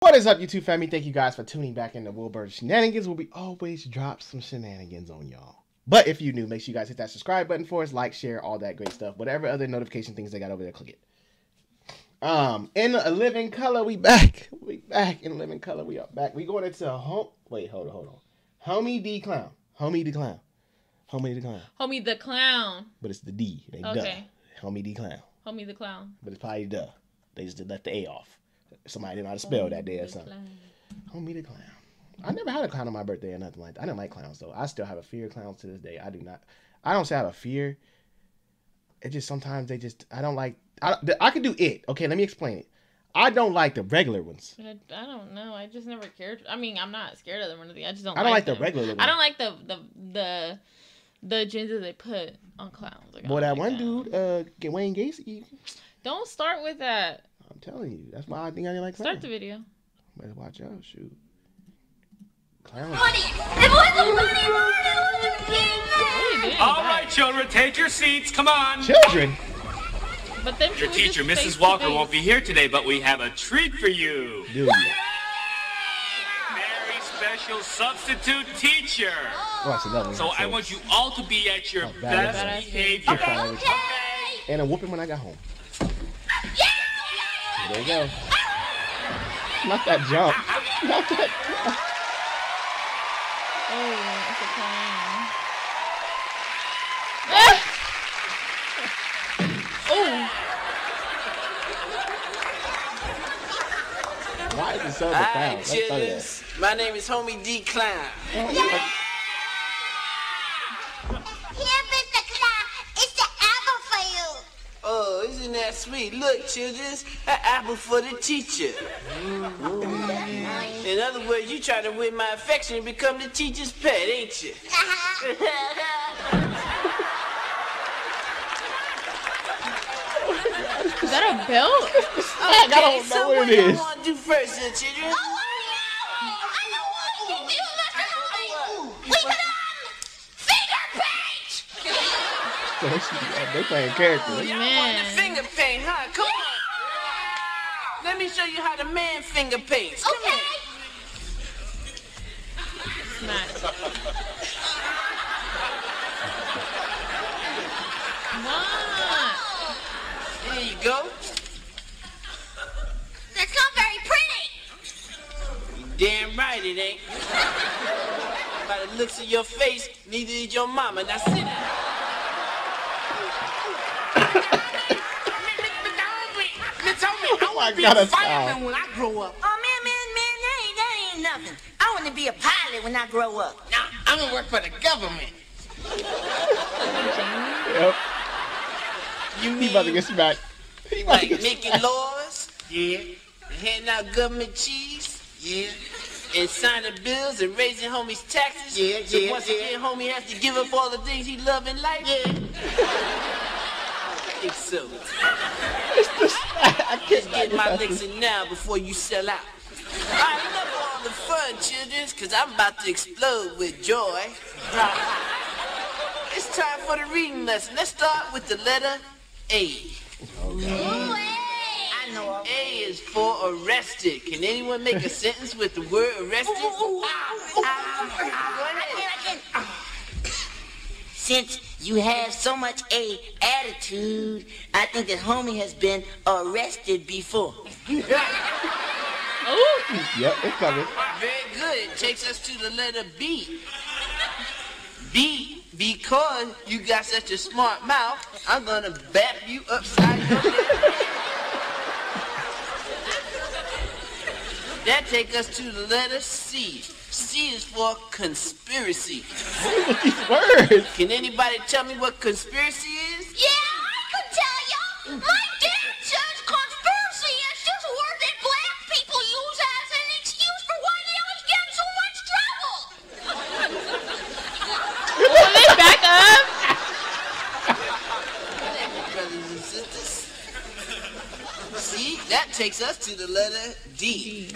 What is up, YouTube family? Thank you guys for tuning back into Wilburn Shenanigans. Where we always drop some shenanigans on y'all. But if you new, make sure you guys hit that subscribe button for us, like, share, all that great stuff. Whatever other notification things they got over there, click it. Um, in a living color, we back. We back in living color. We are back. We going into a home. Wait, hold on, hold on. Homey D clown. Homey D clown. Homie the clown. Homie the clown. But it's the D. They Okay. duh. Homey D clown. Homie the clown. But it's probably duh. They just left the A off. Somebody didn't know how to spell that day or something. Homie the clown. I never had a clown on my birthday or nothing like that. I didn't like clowns though. I still have a fear of clowns to this day. I do not. I don't say I have a fear. It just sometimes they just. I don't like. I, I can do it. Okay, let me explain it. I don't like the regular ones. I, I don't know. I just never cared. I mean, I'm not scared of them or anything. I just don't. I don't like, the regular ones. I don't like the the the the agenda they put on clowns. Like, Boy, that like one dude, uh, Wayne Gacy. Don't start with that. I'm telling you, that's why I think I didn't like Start clowns. the video. Better watch out, shoot. Clowns. Money! It wasn't money! It wasn't What are you doing? All right, children, take your seats. Come on. Children. But then Your teacher, Mrs. Walker, face. won't be here today, but we have a treat for you. Dude. Very special substitute teacher. Oh, that's another one. So I want you all to be at your Oh, bad. best behavior. Okay. Okay. And a whooping when I got home. There you go. Not that jump. Not that. Oh, it's a clown. oh, Why is it so the Let's start My name is Homey D Clown. Here, Mr. Clown, it's the apple for you. Oh, isn't that sweet? Look, children, an apple for the teacher. Mm-hmm. In other words, you try to win my affection and become the teacher's pet, ain't you? is that a belt? I don't so know what what do you is. want to do first, children? Oh, I know what you do, Mr. Homie. We can, um, finger paint. they playing character. Oh, Y'all want the Man. finger paint, huh? Come on. Let me show you how the man finger paints. Come Okay. here. Smack. What? There you go. That's not very pretty. Damn right it ain't. By the looks of your face, neither is your mama. Now sit down. Oh Miss Homie, I Oh, I want to be gotta a fireman stop. when I grow up. Oh, man, man, man, that ain't, that ain't nothing. I want to be a pilot when I grow up. Now, I'm gonna work for the government. Yep. You mean He about to get smacked. He about to like get making laws, Yeah, and handing out government cheese, yeah. And signing bills and raising homie's taxes? Yeah, so yeah, once yeah. again, homie has to give up all the things he love in life? Yeah. I think so. I Just can't get my licks in now before you sell out. Alright, enough of all the fun, children, cause I'm about to explode with joy. It's time for the reading lesson. Let's start with the letter A. Know. A is for arrested. Can anyone make a sentence with the word arrested? I can, I can. Since you have so much a attitude, I think that homie has been arrested before. Oh, Yep, it's coming. Very good. It takes us to the letter B. B, because you got such a smart mouth, I'm gonna bap you upside your head. That takes us to the letter C. C is for conspiracy. These words. Can anybody tell me what conspiracy is? Yeah, I could tell you. My dad says conspiracy is just a word that black people use as an excuse for why they always get in so much trouble. will they back up? brothers and sisters. See, that takes us to the letter D.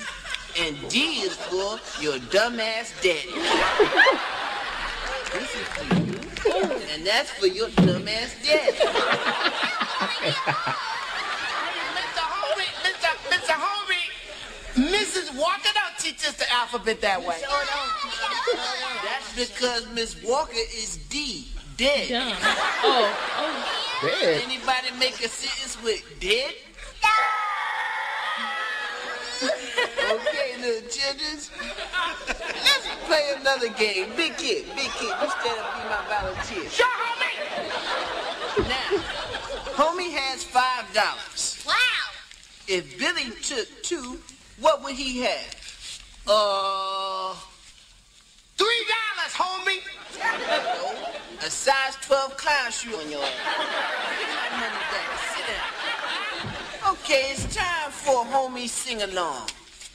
And D is for your dumbass daddy. This is for you. And that's for your dumbass daddy. Mr. Homie, Mr. Mr. Homie, Mrs. Walker don't teach us the alphabet that way. That's because Miss Walker is D. Dead. Dumb. Oh, oh. Dead. Anybody make a sentence with dead? okay, little children. Let's play another game. Big kid, big kid, you stand up be my volunteer. Sure, homie. Now, homie has five dollars. Wow. If Billy took two, what would he have? Uh, Three dollars, homie. no, a size 12 clown shoe on your ass. Get my money back. Sit down. Okay, it's time for homie sing along.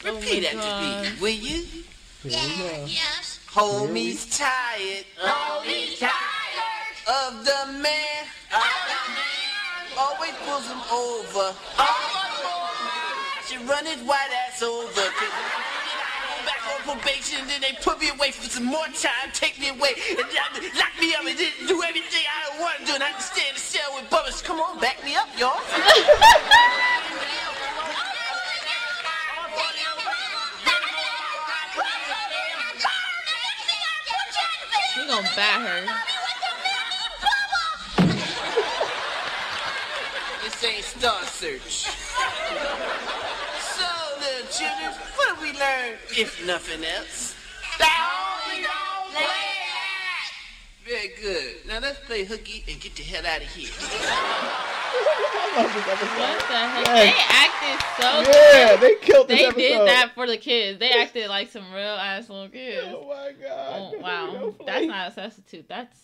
Oh Repeat Oh after me, will you? Yeah, Yes. Homie's tired Homie tired of the man. Always pulls him over. Should run his white ass over. Ah. I back on probation, then they put me away for some more time, take me away, and lock me- up and do everything I don't want to do, and I have to stay in the cell with Bubba's. Come on, back me up, y'all. Ain't Star Search. So, little children, what have we learned, if nothing else? Very good. Now let's play hooky and get the hell out of here. What the heck? Hey. They acted so Yeah, good. they killed this They episode. did that for the kids. They acted like some real ass little kids. Oh my god. Oh, wow. That's not a substitute. That's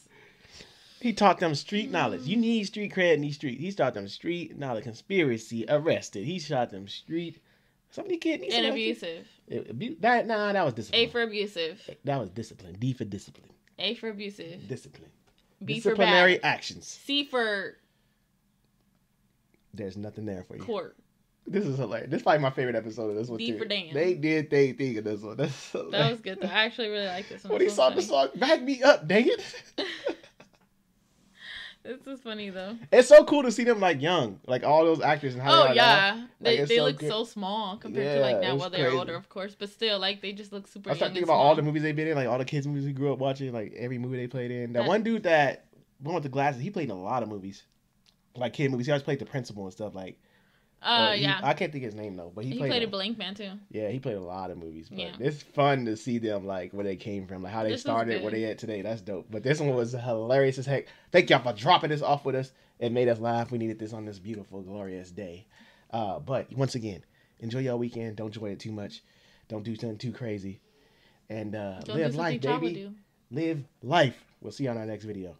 He taught them street knowledge. You need street cred in these streets. He taught them street knowledge. Conspiracy, arrested. He shot them street. Somebody kid needs and abusive. It- eh, abu- That nah, that was discipline. A for abusive. Eh, that was discipline. D for discipline. A for abusive. Discipline. B for Disciplinary bad. actions. C for There's nothing there for you. court. This is hilarious. This is probably my favorite episode of this one D too. for damn. They did they thing in this one. That's That was good. Though. I actually really like this one. When he saw so the song, back me up, dang it. This is funny though. it's so cool to see them like young, like all those actors and how Oh they are now. yeah, they, it's they so look good. so small compared to like now. it's Well, they're crazy. older, of course, but still, like they just look super I start thinking about all the movies they've been in, like all the kids movies we grew up watching, like every movie they played in. That That- one dude that one with the glasses, he played in a lot of movies, like kid movies. He always played the principal and stuff. Like, Uh, or he- yeah. I can't think of his name though, but he, he, played. played a- a Blankman too. yeah, he played a lot of movies. But Yeah. it's fun to see them like where they came from, like how they This started, where they at today. That's dope. But this one was hilarious as heck. Thank y'all for dropping this off with us. It made us laugh. We needed this on this beautiful, glorious day. Uh, but once again, enjoy your weekend. Don't enjoy it too much. Don't do something too crazy. And uh, live life, baby. Live life. We'll see you on our next video.